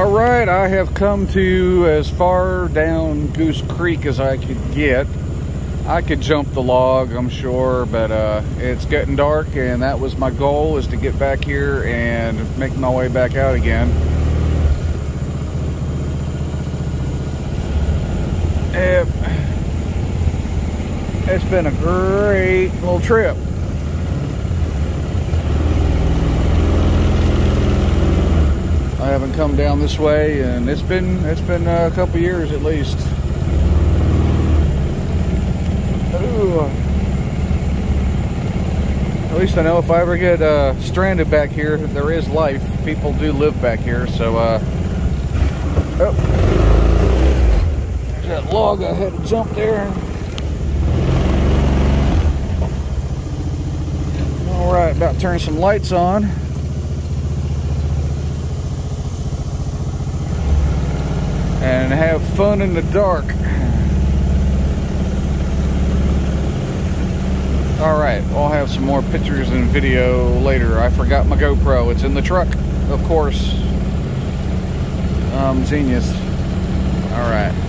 right, I have come to as far down Goose Creek as I could get. I could jump the log, I'm sure, but uh, it's getting dark, and that was my goal: is to get back here and make my way back out again. It, it's been a great little trip. Haven't come down this way, and it's been it's been a couple years at least. Ooh. At least I know if I ever get uh, stranded back here, there is life. People do live back here, so. Uh, oh. That log I had to jump there. All right, about to turn some lights on. And have fun in the dark. All right, I'll have some more pictures and video later. I forgot my GoPro. It's in the truck, of course. Genius. All right.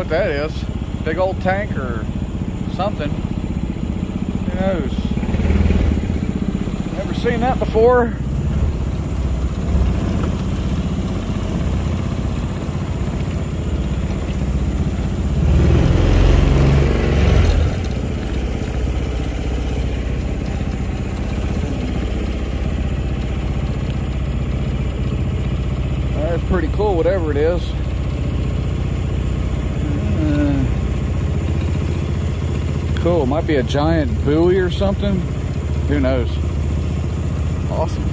What that is. Big old tank or something. Who knows? Never seen that before. That's pretty cool, whatever it is. Cool, might be a giant buoy or something. Who knows? Awesome.